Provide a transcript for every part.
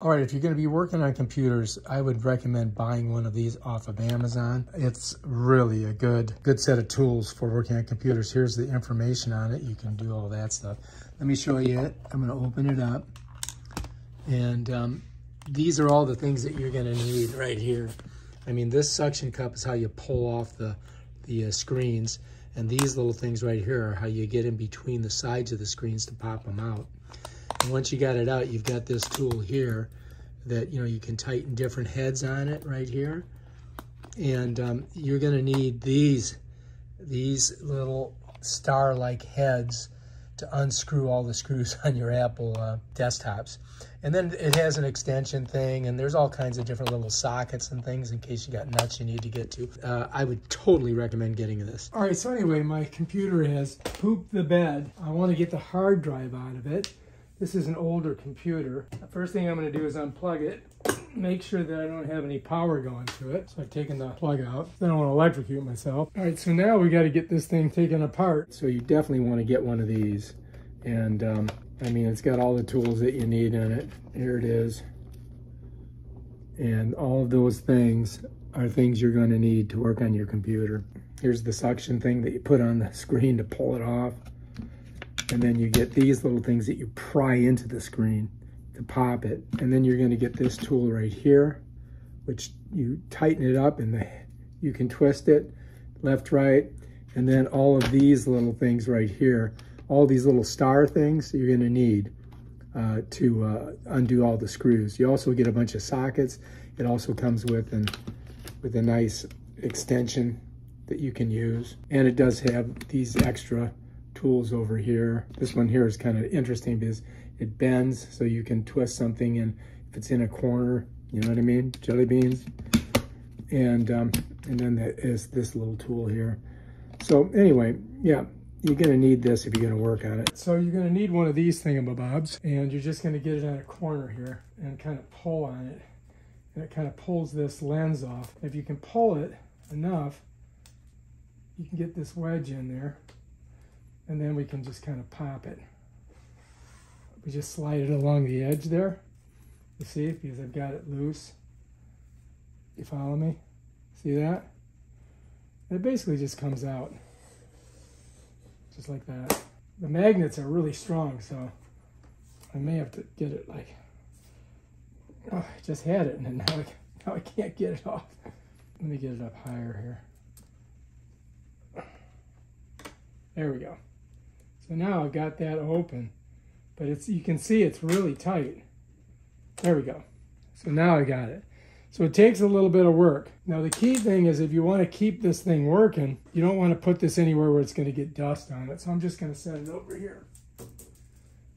All right, if you're going to be working on computers, I would recommend buying one of these off of Amazon. It's really a good good set of tools for working on computers. Here's the information on it. You can do all that stuff. Let me show you it. I'm going to open it up. And um, these are all the things that you're going to need right here. I mean, this suction cup is how you pull off the, the uh, screens. And these little things right here are how you get in between the sides of the screens to pop them out. And once you got it out, you've got this tool here that, you know, you can tighten different heads on it right here. And um, you're going to need these, these little star-like heads to unscrew all the screws on your Apple uh, desktops. And then it has an extension thing, and there's all kinds of different little sockets and things in case you got nuts you need to get to. Uh, I would totally recommend getting this. All right, so anyway, my computer has pooped the bed. I want to get the hard drive out of it. This is an older computer. The first thing I'm going to do is unplug it, make sure that I don't have any power going to it. So I've taken the plug out. I don't want to electrocute myself. All right, so now we got to get this thing taken apart. So you definitely want to get one of these. And um, I mean, it's got all the tools that you need in it. Here it is. And all of those things are things you're going to need to work on your computer. Here's the suction thing that you put on the screen to pull it off. And then you get these little things that you pry into the screen to pop it. And then you're going to get this tool right here, which you tighten it up and the, you can twist it left, right. And then all of these little things right here, all these little star things you're going to need uh, to uh, undo all the screws. You also get a bunch of sockets. It also comes with, an, with a nice extension that you can use. And it does have these extra tools over here. This one here is kind of interesting because it bends so you can twist something and if it's in a corner, you know what I mean? Jelly beans. And, um, and then there is this little tool here. So anyway, yeah, you're going to need this if you're going to work on it. So you're going to need one of these thingamabobs and you're just going to get it on a corner here and kind of pull on it. And it kind of pulls this lens off. If you can pull it enough, you can get this wedge in there and then we can just kind of pop it. We just slide it along the edge there. You see, because I've got it loose. You follow me? See that? it basically just comes out. Just like that. The magnets are really strong, so I may have to get it like, oh, I just had it and now I, now I can't get it off. Let me get it up higher here. There we go. So now I've got that open, but it's you can see it's really tight. There we go. So now I got it. So it takes a little bit of work. Now the key thing is if you want to keep this thing working, you don't want to put this anywhere where it's going to get dust on it. So I'm just going to set it over here.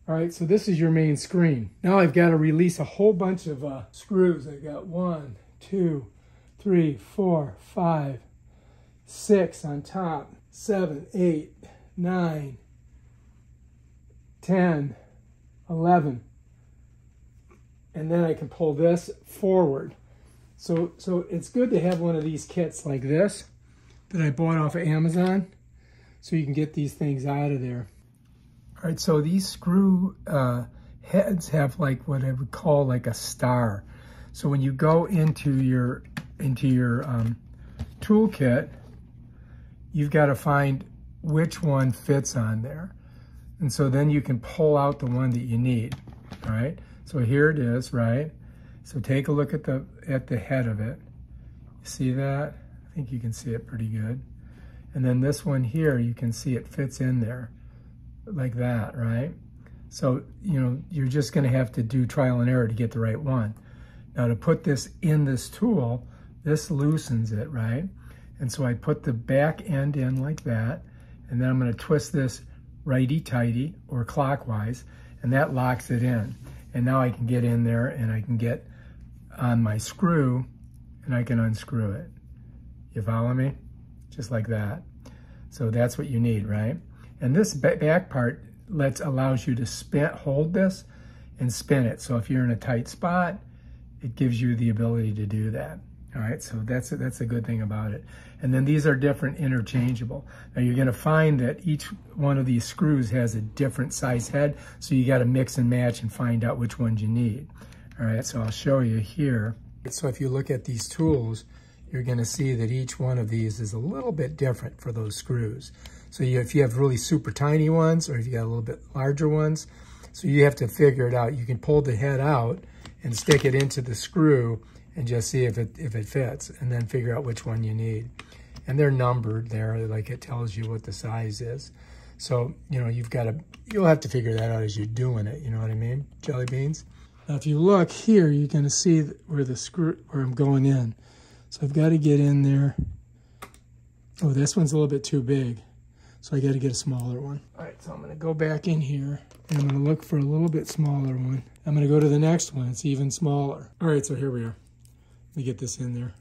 All right, so this is your main screen. Now I've got to release a whole bunch of uh, screws. I've got one, two, three, four, five, six on top, seven, eight, nine, 10, 11. And then I can pull this forward. So, so it's good to have one of these kits like this that I bought off of Amazon so you can get these things out of there. All right, so these screw uh, heads have like what I would call like a star. So when you go into your into your um, toolkit, you've got to find which one fits on there. And so then you can pull out the one that you need, all right? So here it is, right? So take a look at the, at the head of it. See that? I think you can see it pretty good. And then this one here, you can see it fits in there like that, right? So, you know, you're just gonna have to do trial and error to get the right one. Now to put this in this tool, this loosens it, right? And so I put the back end in like that, and then I'm gonna twist this righty-tighty or clockwise, and that locks it in. And now I can get in there and I can get on my screw and I can unscrew it. You follow me? Just like that. So that's what you need, right? And this back part lets allows you to spin, hold this and spin it. So if you're in a tight spot, it gives you the ability to do that. All right, so that's a, that's a good thing about it. And then these are different interchangeable. Now you're gonna find that each one of these screws has a different size head, so you gotta mix and match and find out which ones you need. All right, so I'll show you here. So if you look at these tools, you're gonna see that each one of these is a little bit different for those screws. So you, if you have really super tiny ones or if you got a little bit larger ones, so you have to figure it out. You can pull the head out and stick it into the screw and just see if it, if it fits and then figure out which one you need. And they're numbered there, like it tells you what the size is. So, you know, you've got to, you'll have to figure that out as you're doing it. You know what I mean? Jelly beans. Now, if you look here, you're going to see where the screw, where I'm going in. So I've got to get in there. Oh, this one's a little bit too big. So I got to get a smaller one. All right, so I'm going to go back in here and I'm going to look for a little bit smaller one. I'm going to go to the next one. It's even smaller. All right, so here we are. Let me get this in there.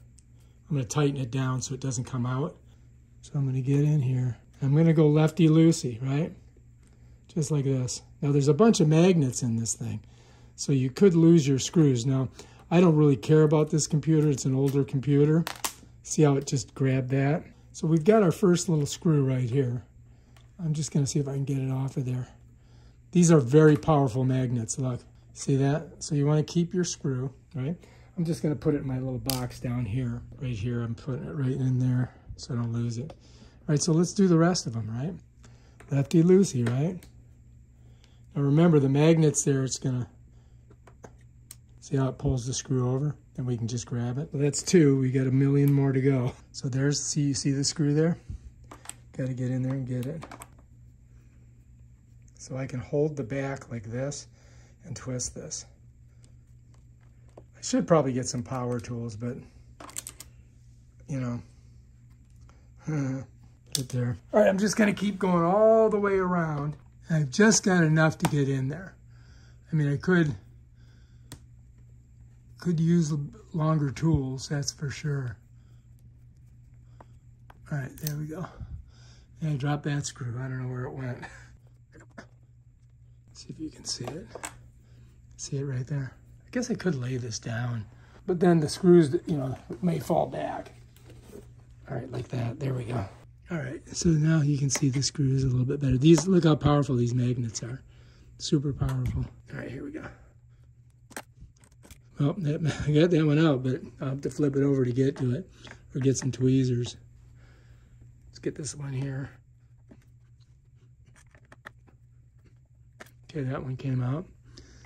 I'm going to tighten it down so it doesn't come out. So I'm going to get in here. I'm going to go lefty-loosey, right? Just like this. Now, there's a bunch of magnets in this thing, so you could lose your screws. Now, I don't really care about this computer. It's an older computer. See how it just grabbed that? So we've got our first little screw right here. I'm just going to see if I can get it off of there. These are very powerful magnets. Look, see that? So you want to keep your screw, right? I'm just going to put it in my little box down here, right here. I'm putting it right in there so I don't lose it. All right, so let's do the rest of them, right? Lefty loosey, right? Now remember, the magnets there, it's going to, see how it pulls the screw over? Then we can just grab it. Well, that's two. We got a million more to go. So there's, see, you see the screw there? Got to get in there and get it. So I can hold the back like this and twist this. I should probably get some power tools, but you know, get there. All right, I'm just gonna keep going all the way around. I've just got enough to get in there. I mean, I could could use longer tools, that's for sure. All right, there we go. And I dropped that screw. I don't know where it went. See if you can see it. See it right there? I guess I could lay this down, but then the screws, you know, may fall back. All right, like that. There we go. All right, so now you can see the screws a little bit better. These, look how powerful these magnets are. Super powerful. All right, here we go. Well, that, I got that one out, but I'll have to flip it over to get to it or get some tweezers. Let's get this one here. Okay, that one came out.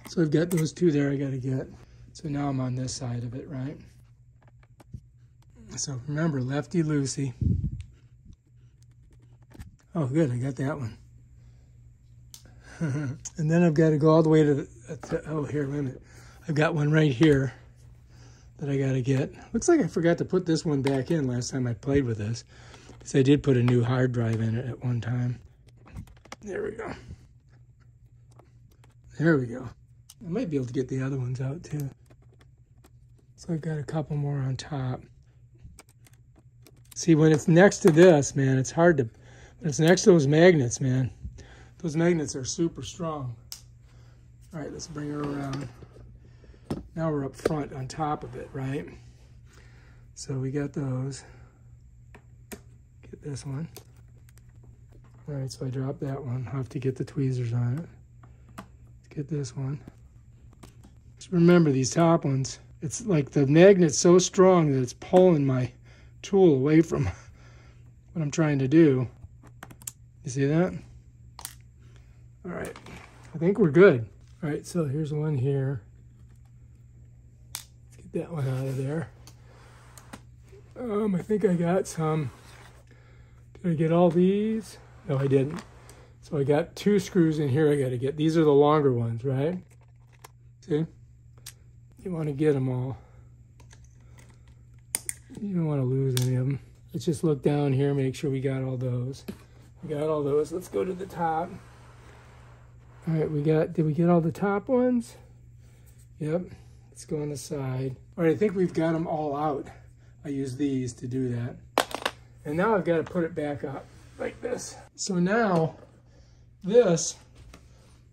So I've got those two there I got to get. So now I'm on this side of it, right? So remember, lefty-loosey. Oh, good, I got that one. and then I've got to go all the way to, the, to, oh, here, wait a minute. I've got one right here that I got to get. Looks like I forgot to put this one back in last time I played with this. Because I did put a new hard drive in it at one time. There we go. There we go. I might be able to get the other ones out too. So I've got a couple more on top. See, when it's next to this, man, it's hard to, when it's next to those magnets, man, those magnets are super strong. All right, let's bring her around. Now we're up front on top of it, right? So we got those. Get this one. All right, so I dropped that one. I'll have to get the tweezers on it. Let's get this one. Remember these top ones, it's like the magnet's so strong that it's pulling my tool away from what I'm trying to do. You see that? All right, I think we're good. All right, so here's one here. Let's get that one out of there. Um, I think I got some. Did I get all these? No, I didn't. So I got two screws in here I got to get. These are the longer ones, right? See? You want to get them all. You don't want to lose any of them. Let's just look down here, make sure we got all those. We got all those. Let's go to the top. All right, we got, did we get all the top ones? Yep, let's go on the side. All right, I think we've got them all out. I use these to do that. And now I've got to put it back up like this. So now this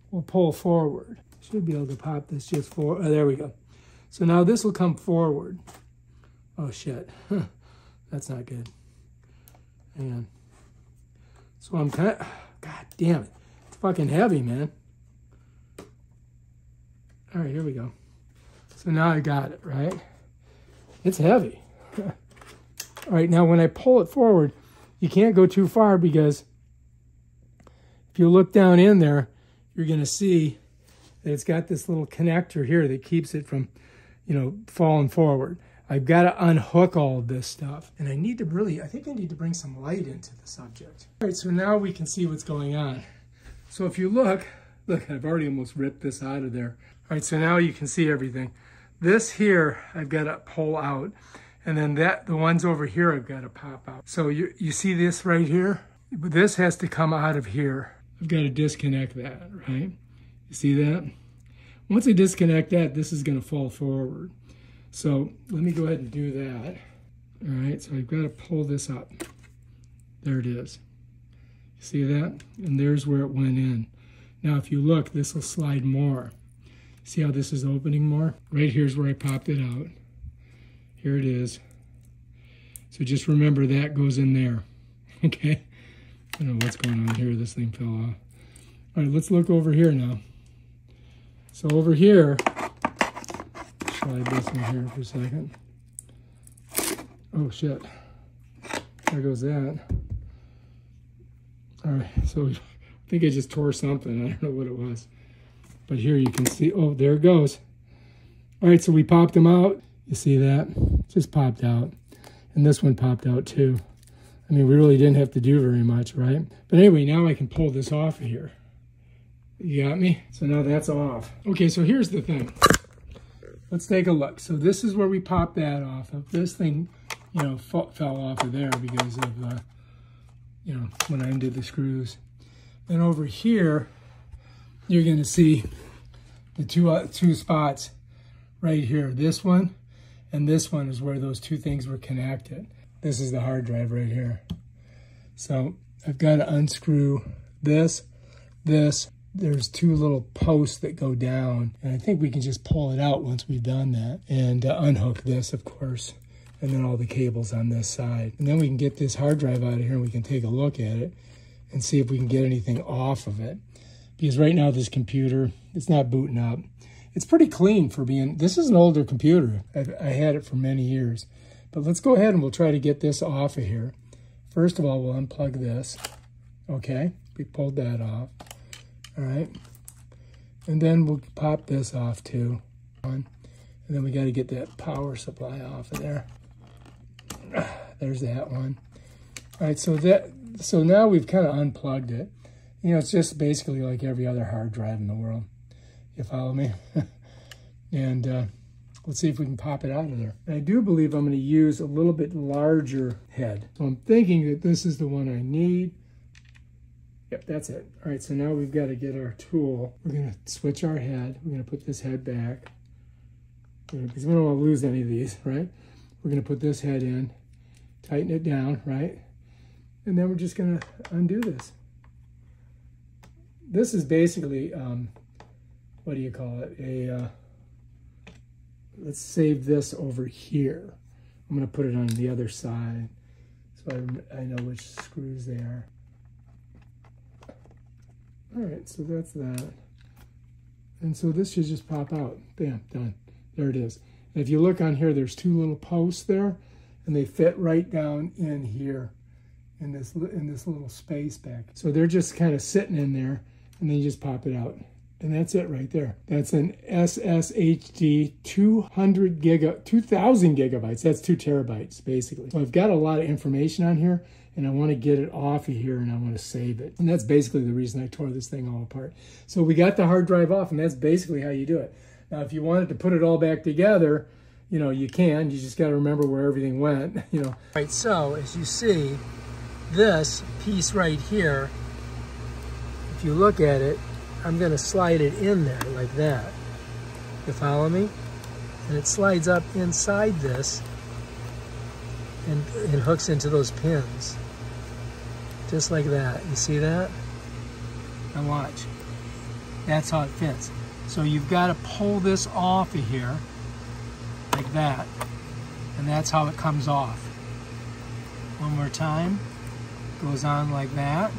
will pull forward. Should be able to pop this just for, oh, there we go. So now this will come forward. Oh shit, that's not good. And. So I'm kind of, god damn it. It's fucking heavy, man. All right, here we go. So now I got it, right? It's heavy. All right, now when I pull it forward, you can't go too far because if you look down in there, you're going to see that it's got this little connector here that keeps it from, you know, falling forward. I've got to unhook all this stuff. And I need to really, I think I need to bring some light into the subject. All right, so now we can see what's going on. So if you look, look, I've already almost ripped this out of there. All right, so now you can see everything. This here, I've got to pull out. And then that, the ones over here, I've got to pop out. So you, you see this right here? This has to come out of here. I've got to disconnect that, right? You see that? Once I disconnect that, this is going to fall forward. So let me go ahead and do that. All right, so I've got to pull this up. There it is. See that? And there's where it went in. Now, if you look, this will slide more. See how this is opening more? Right here's where I popped it out. Here it is. So just remember that goes in there. Okay? I don't know what's going on here. This thing fell off. All right, let's look over here now. So over here, slide this in here for a second. Oh shit. There goes that. All right, so I think I just tore something. I don't know what it was. But here you can see, oh, there it goes. All right, so we popped them out. You see that? Just popped out. And this one popped out too. I mean, we really didn't have to do very much, right? But anyway, now I can pull this off of here. You got me? So now that's off. Okay, so here's the thing. Let's take a look. So this is where we popped that off of. This thing, you know, fell off of there because of, uh, you know, when I undid the screws. And over here, you're going to see the two, uh, two spots right here. This one and this one is where those two things were connected. This is the hard drive right here. So I've got to unscrew this, this. There's two little posts that go down. And I think we can just pull it out once we've done that. And uh, unhook this, of course. And then all the cables on this side. And then we can get this hard drive out of here and we can take a look at it and see if we can get anything off of it. Because right now this computer, it's not booting up. It's pretty clean for being, this is an older computer. I've, I had it for many years. But let's go ahead and we'll try to get this off of here. First of all, we'll unplug this. Okay, we pulled that off. All right. And then we'll pop this off too. And then we got to get that power supply off of there. There's that one. All right, so that so now we've kind of unplugged it. You know, it's just basically like every other hard drive in the world. You follow me? and uh, Let's see if we can pop it out of there. I do believe I'm going to use a little bit larger head. So I'm thinking that this is the one I need. Yep, that's it. All right, so now we've got to get our tool. We're going to switch our head. We're to put this head back. Because we don't want to lose any of these, right? We're going to put this head in, tighten it down, right? And then we're just going to undo this. This is basically, um, what do you call it? A... Uh, let's save this over here. I'm to put it on the other side so I, I know which screws they are. All right, so that's that. And so this should just pop out. Bam, done. There it is. And if you look on here, there's two little posts there, and they fit right down in here in this in this little space back. So they're just kind of sitting in there, and then you just pop it out. And that's it right there. That's an SSHD 200 giga, 2000 gigabytes. That's two terabytes basically. So I've got a lot of information on here and I want to get it off of here and I want to save it. And that's basically the reason I tore this thing all apart. So we got the hard drive off and that's basically how you do it. Now, if you wanted to put it all back together, you know, you can, you just got to remember where everything went, you know. Right, so as you see, this piece right here, if you look at it, I'm going to slide it in there like that. You follow me? And it slides up inside this and it hooks into those pins. Just like that. You see that? Now watch. That's how it fits. So you've got to pull this off of here like that. And that's how it comes off. One more time. Goes on like that.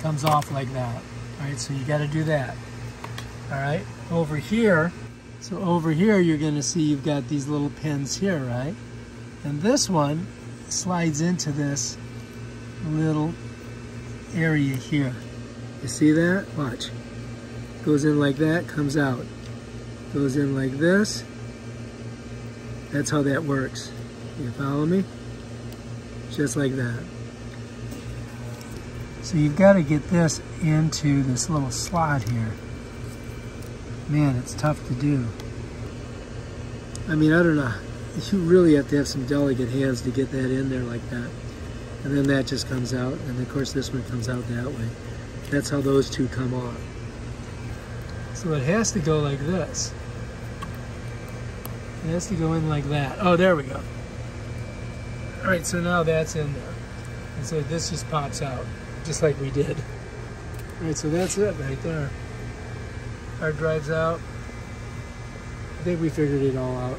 Comes off like that. All right, so you got to do that. All right, over here, So over here, you're gonna see you've got these little pins here, right? And this one slides into this little area here. You see that? Watch. Goes in like that, comes out. Goes in like this. That's how that works. You follow me? Just like that. So you've got to get this into this little slot here. Man, it's tough to do. I mean, I don't know. You really have to have some delicate hands to get that in there like that. And then that just comes out. And of course this one comes out that way. That's how those two come off. So it has to go like this. It has to go in like that. Oh, there we go. All right, so now that's in there. And so this just pops out, just like we did. All right, so that's it right there. Hard drive's out. I think we figured it all out.